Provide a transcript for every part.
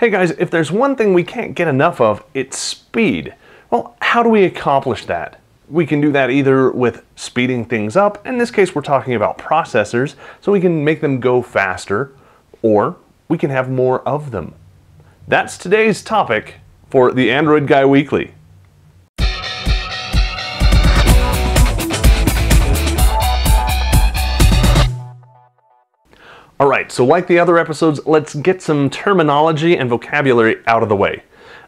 Hey guys, if there's one thing we can't get enough of, it's speed. Well, how do we accomplish that? We can do that either with speeding things up, in this case we're talking about processors, so we can make them go faster, or we can have more of them. That's today's topic for the Android Guy Weekly. All right, so like the other episodes, let's get some terminology and vocabulary out of the way.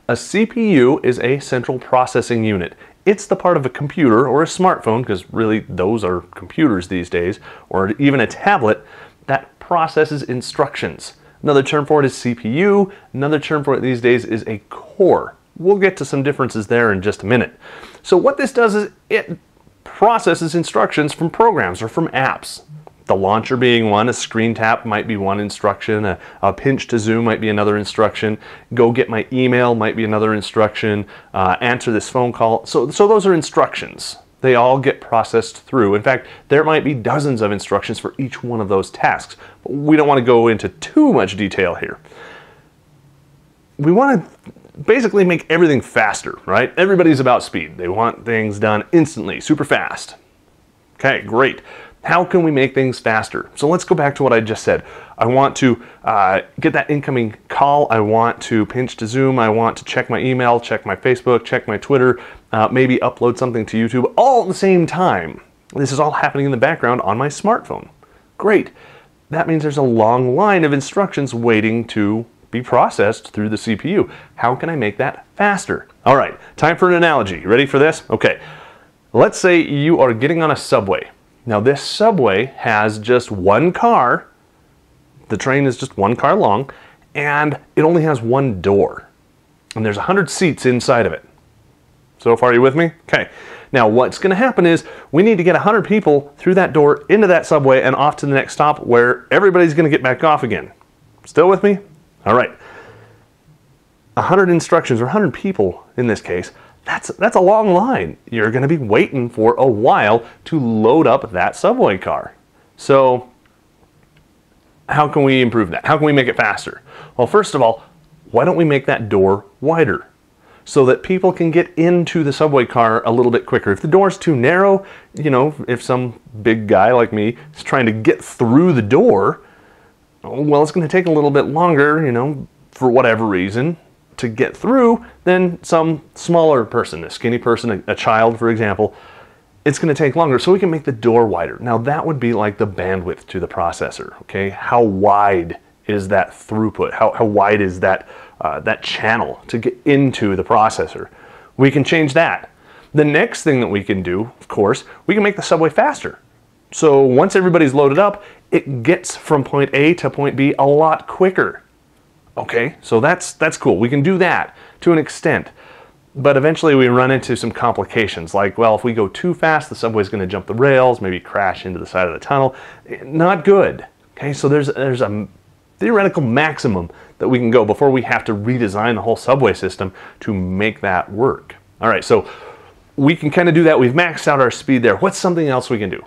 A CPU is a central processing unit. It's the part of a computer or a smartphone, because really those are computers these days, or even a tablet, that processes instructions. Another term for it is CPU. Another term for it these days is a core. We'll get to some differences there in just a minute. So what this does is it processes instructions from programs or from apps the launcher being one, a screen tap might be one instruction, a, a, pinch to zoom might be another instruction, go get my email might be another instruction, uh, answer this phone call. So, so those are instructions. They all get processed through. In fact, there might be dozens of instructions for each one of those tasks. But we don't want to go into too much detail here. We want to basically make everything faster, right? Everybody's about speed. They want things done instantly, super fast. Okay, great. How can we make things faster? So let's go back to what I just said. I want to uh, get that incoming call. I want to pinch to Zoom. I want to check my email, check my Facebook, check my Twitter, uh, maybe upload something to YouTube all at the same time. This is all happening in the background on my smartphone. Great. That means there's a long line of instructions waiting to be processed through the CPU. How can I make that faster? All right, time for an analogy. Ready for this? Okay. Let's say you are getting on a subway now this subway has just one car. The train is just one car long and it only has one door. And there's 100 seats inside of it. So far, are you with me? Okay. Now, what's going to happen is we need to get 100 people through that door into that subway and off to the next stop where everybody's going to get back off again. Still with me? All right. 100 instructions, or 100 people in this case, that's that's a long line. You're going to be waiting for a while to load up that subway car. So how can we improve that? How can we make it faster? Well, first of all, why don't we make that door wider so that people can get into the subway car a little bit quicker? If the door's too narrow, you know, if some big guy like me is trying to get through the door, well, it's going to take a little bit longer, you know, for whatever reason to get through than some smaller person, a skinny person, a, a child, for example. It's going to take longer, so we can make the door wider. Now, that would be like the bandwidth to the processor, okay? How wide is that throughput? How, how wide is that, uh, that channel to get into the processor? We can change that. The next thing that we can do, of course, we can make the subway faster. So once everybody's loaded up, it gets from point A to point B a lot quicker. Okay, so that's, that's cool. We can do that to an extent. But eventually we run into some complications like, well, if we go too fast, the subway's going to jump the rails, maybe crash into the side of the tunnel. Eh, not good. Okay, so there's, there's a theoretical maximum that we can go before we have to redesign the whole subway system to make that work. All right, so we can kind of do that. We've maxed out our speed there. What's something else we can do?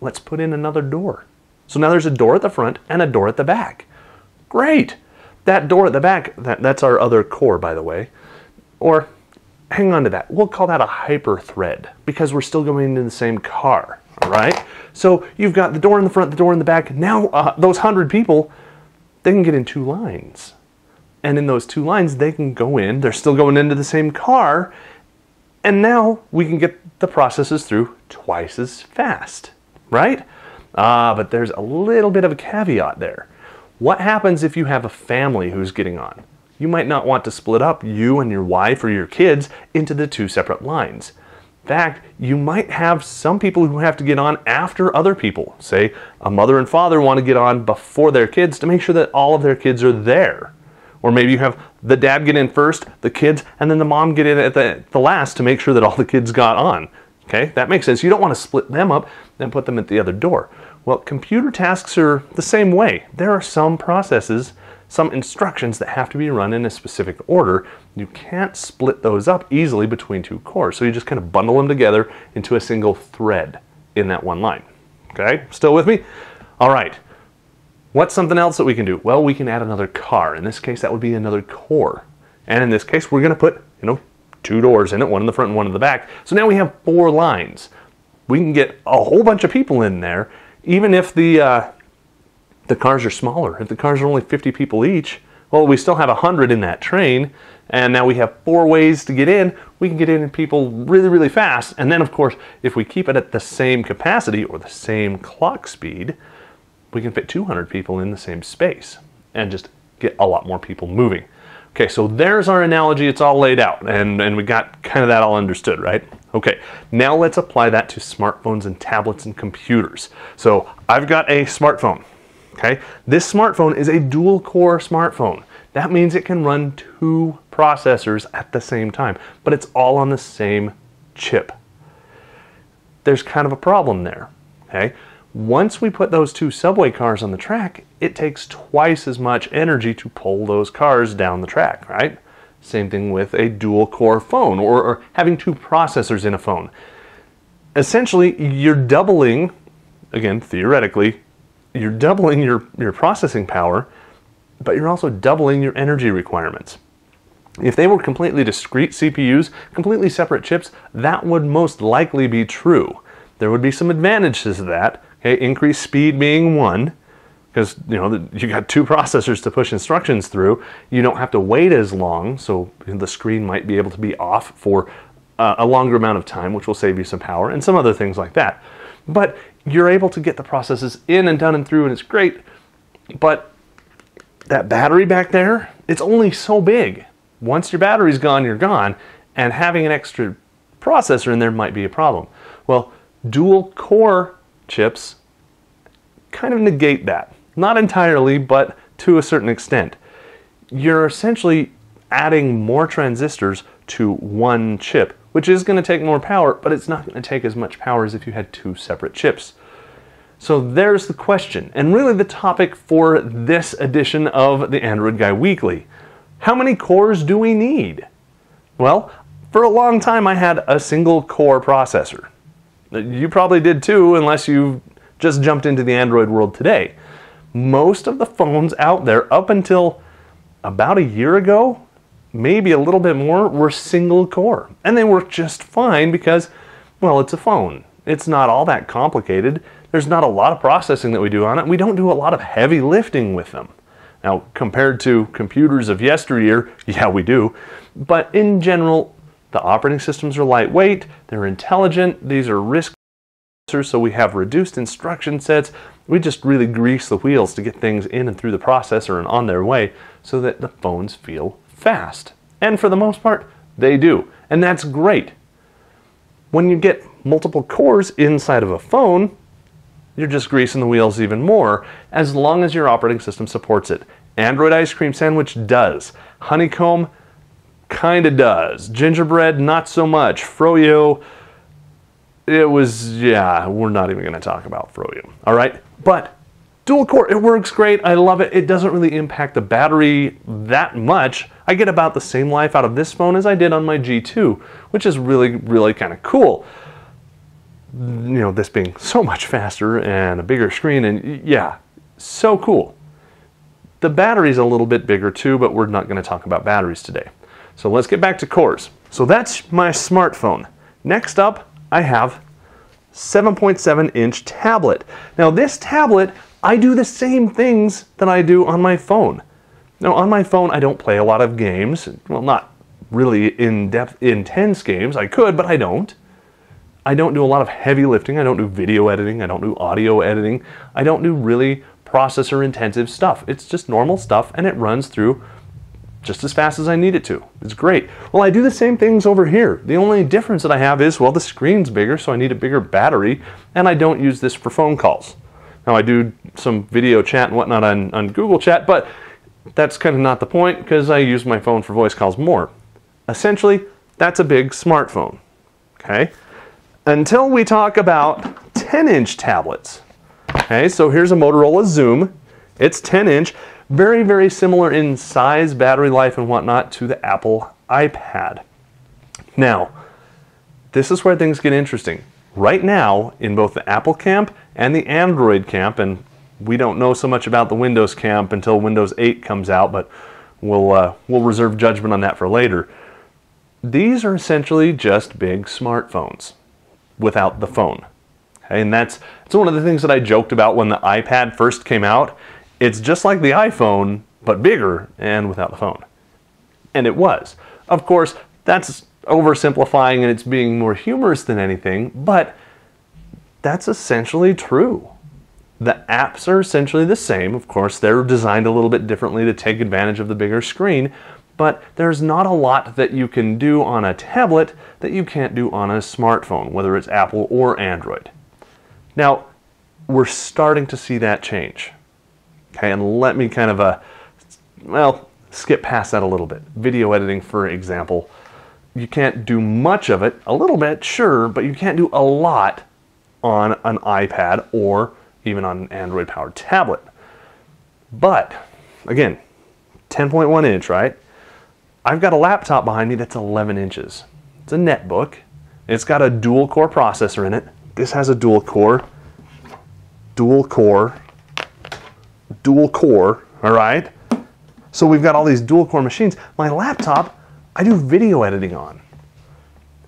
Let's put in another door. So now there's a door at the front and a door at the back. Great. That door at the back, that, that's our other core, by the way. Or hang on to that. We'll call that a hyper thread because we're still going into the same car. All right. So you've got the door in the front, the door in the back. Now uh, those hundred people, they can get in two lines, and in those two lines they can go in. They're still going into the same car, and now we can get the processes through twice as fast. Right? Ah, but there's a little bit of a caveat there. What happens if you have a family who's getting on? You might not want to split up you and your wife or your kids into the two separate lines. In fact, you might have some people who have to get on after other people. Say a mother and father want to get on before their kids to make sure that all of their kids are there. Or maybe you have the dad get in first, the kids, and then the mom get in at the, the last to make sure that all the kids got on. Okay, that makes sense. You don't want to split them up and put them at the other door. Well, computer tasks are the same way. There are some processes, some instructions that have to be run in a specific order. You can't split those up easily between two cores, so you just kind of bundle them together into a single thread in that one line. Okay, still with me? All right. What's something else that we can do? Well, we can add another car. In this case, that would be another core. And in this case, we're going to put, you know, two doors in it, one in the front and one in the back. So now we have four lines. We can get a whole bunch of people in there, even if the uh, the cars are smaller. If the cars are only 50 people each, well, we still have 100 in that train, and now we have four ways to get in. We can get in people really, really fast. And then, of course, if we keep it at the same capacity or the same clock speed, we can fit 200 people in the same space and just get a lot more people moving. Okay, so there's our analogy. It's all laid out, and, and we got kind of that all understood, right? Okay, now let's apply that to smartphones and tablets and computers. So I've got a smartphone. Okay, this smartphone is a dual core smartphone. That means it can run two processors at the same time, but it's all on the same chip. There's kind of a problem there. Okay, once we put those two subway cars on the track, it takes twice as much energy to pull those cars down the track, right? Same thing with a dual core phone or, or having two processors in a phone. Essentially, you're doubling, again, theoretically, you're doubling your, your processing power, but you're also doubling your energy requirements. If they were completely discrete CPUs, completely separate chips, that would most likely be true. There would be some advantages to that. Okay, increased speed being one, because you know you got two processors to push instructions through. You don't have to wait as long, so the screen might be able to be off for uh, a longer amount of time, which will save you some power, and some other things like that. But you're able to get the processes in and done and through, and it's great. But that battery back there, it's only so big. Once your battery's gone, you're gone, and having an extra processor in there might be a problem. Well, dual core chips kind of negate that. Not entirely, but to a certain extent. You're essentially adding more transistors to one chip, which is going to take more power, but it's not going to take as much power as if you had two separate chips. So there's the question, and really the topic for this edition of the Android Guy Weekly. How many cores do we need? Well, for a long time I had a single core processor. You probably did too, unless you just jumped into the Android world today. Most of the phones out there, up until about a year ago, maybe a little bit more, were single core. And they work just fine because, well, it's a phone. It's not all that complicated. There's not a lot of processing that we do on it. We don't do a lot of heavy lifting with them. Now, compared to computers of yesteryear, yeah, we do. But in general, the operating systems are lightweight, they're intelligent, these are RISC so we have reduced instruction sets. We just really grease the wheels to get things in and through the processor and on their way so that the phones feel fast. And for the most part, they do. And that's great. When you get multiple cores inside of a phone, you're just greasing the wheels even more as long as your operating system supports it. Android Ice Cream Sandwich does. Honeycomb kind of does. Gingerbread, not so much. Froyo, it was, yeah, we're not even going to talk about Froyo. All right? But dual core, it works great. I love it. It doesn't really impact the battery that much. I get about the same life out of this phone as I did on my G2, which is really, really kind of cool you know, this being so much faster and a bigger screen, and yeah, so cool. The battery's a little bit bigger too, but we're not going to talk about batteries today. So let's get back to cores. So that's my smartphone. Next up, I have 7.7 inch tablet. Now this tablet, I do the same things that I do on my phone. Now on my phone, I don't play a lot of games. Well, not really in-depth, intense games. I could, but I don't. I don't do a lot of heavy lifting. I don't do video editing. I don't do audio editing. I don't do really processor intensive stuff. It's just normal stuff and it runs through just as fast as I need it to. It's great. Well, I do the same things over here. The only difference that I have is, well, the screen's bigger, so I need a bigger battery, and I don't use this for phone calls. Now, I do some video chat and whatnot on, on Google Chat, but that's kind of not the point because I use my phone for voice calls more. Essentially, that's a big smartphone. Okay? until we talk about 10 inch tablets. Okay, so here's a Motorola Xoom. It's 10 inch, very, very similar in size, battery life, and whatnot to the Apple iPad. Now, this is where things get interesting. Right now, in both the Apple camp and the Android camp, and We don't know so much about the Windows camp until Windows 8 comes out, but we'll, uh, we'll reserve judgment on that for later. These are essentially just big smartphones without the phone. And that's, that's one of the things that I joked about when the iPad first came out. It's just like the iPhone, but bigger and without the phone. And it was. Of course, that's oversimplifying and it's being more humorous than anything, but that's essentially true. The apps are essentially the same. Of course, they're designed a little bit differently to take advantage of the bigger screen, but there's not a lot that you can do on a tablet that you can't do on a smartphone, whether it's Apple or Android. Now, we're starting to see that change. Okay, and let me kind of, uh, well, skip past that a little bit. Video editing, for example, you can't do much of it, a little bit, sure, but you can't do a lot on an iPad or even on an Android powered tablet. But again, 10.1 inch, right? I've got a laptop behind me that's 11 inches. It's a netbook. It's got a dual core processor in it. This has a dual core, dual core, dual core, all right? So we've got all these dual core machines. My laptop, I do video editing on.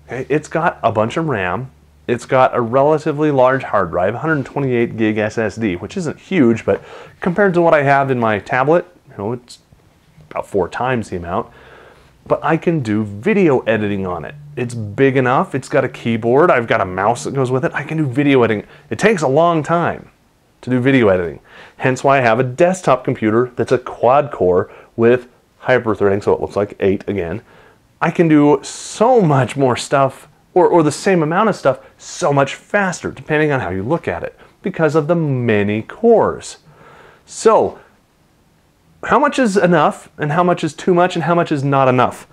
Okay, it's got a bunch of RAM. It's got a relatively large hard drive, 128 gig SSD, which isn't huge, but compared to what I have in my tablet, you know, it's about four times the amount. But I can do video editing on it. It's big enough. It's got a keyboard. I've got a mouse that goes with it. I can do video editing. It takes a long time to do video editing. Hence why I have a desktop computer that's a quad core with hyper-threading, so it looks like 8 again. I can do so much more stuff, or, or the same amount of stuff, so much faster, depending on how you look at it, because of the many cores. So, how much is enough, and how much is too much, and how much is not enough?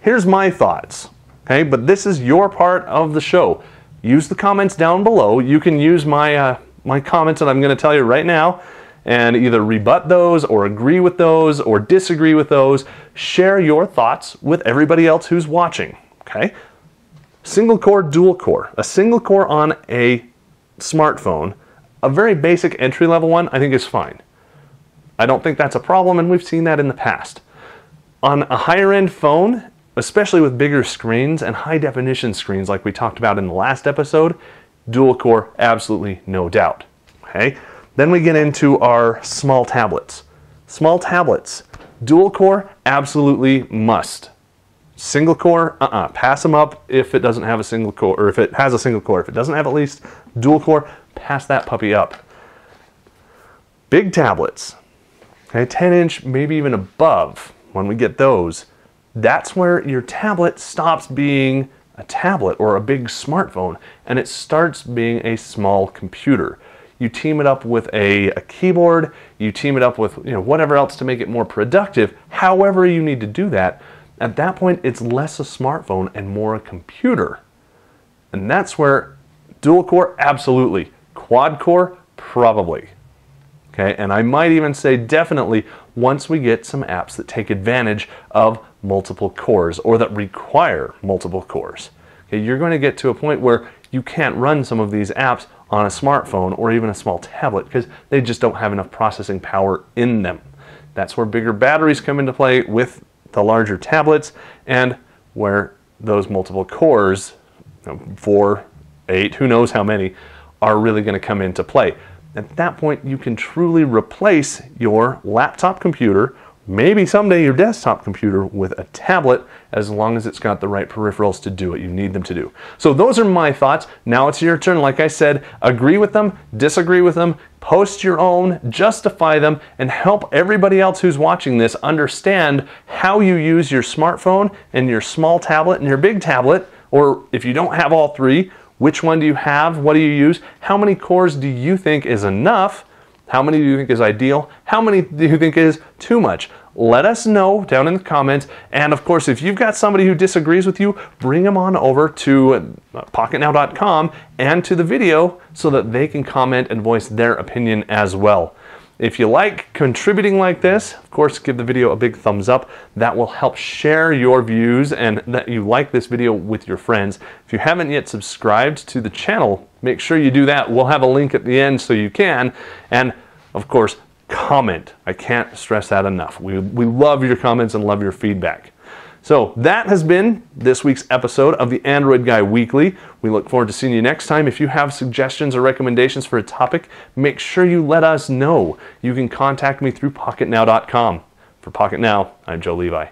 Here's my thoughts, okay? But this is your part of the show. Use the comments down below. You can use my uh, my comments that I'm going to tell you right now and either rebut those or agree with those or disagree with those. Share your thoughts with everybody else who's watching. Okay? Single core, dual core. A single core on a smartphone, a very basic entry level one, I think is fine. I don't think that's a problem, and we've seen that in the past. On a higher end phone, especially with bigger screens and high definition screens like we talked about in the last episode, dual core, absolutely no doubt. Okay? Then we get into our small tablets. Small tablets, dual core, absolutely must. Single core, uh-uh, pass them up if it doesn't have a single core, or if it has a single core. If it doesn't have at least dual core, pass that puppy up. Big tablets, okay, 10 inch, maybe even above, when we get those, that's where your tablet stops being a tablet or a big smartphone and it starts being a small computer. You team it up with a, a, keyboard, you team it up with you know, whatever else to make it more productive, however you need to do that. At that point, it's less a smartphone and more a computer. And that's where dual core, absolutely. Quad core, probably. Okay, and I might even say definitely once we get some apps that take advantage of multiple cores or that require multiple cores. Okay, you're going to get to a point where you can't run some of these apps on a smartphone or even a small tablet because they just don't have enough processing power in them. That's where bigger batteries come into play with the larger tablets and where those multiple cores, four, eight, who knows how many, are really going to come into play. At that point, you can truly replace your laptop computer, maybe someday your desktop computer, with a tablet as long as it's got the right peripherals to do what you need them to do. So, those are my thoughts. Now it's your turn. Like I said, agree with them, disagree with them, post your own, justify them, and help everybody else who's watching this understand how you use your smartphone and your small tablet and your big tablet, or if you don't have all three, which one do you have? What do you use? How many cores do you think is enough? How many do you think is ideal? How many do you think is too much? Let us know down in the comments. And of course, if you've got somebody who disagrees with you, bring them on over to pocketnow.com and to the video so that they can comment and voice their opinion as well. If you like contributing like this, of course, give the video a big thumbs up. That will help share your views and that you like this video with your friends. If you haven't yet subscribed to the channel, make sure you do that. We'll have a link at the end so you can. And of course, comment. I can't stress that enough. We, we love your comments and love your feedback. So that has been this week's episode of the Android Guy Weekly. We look forward to seeing you next time. If you have suggestions or recommendations for a topic, make sure you let us know. You can contact me through pocketnow.com. For Pocketnow, I'm Joe Levi.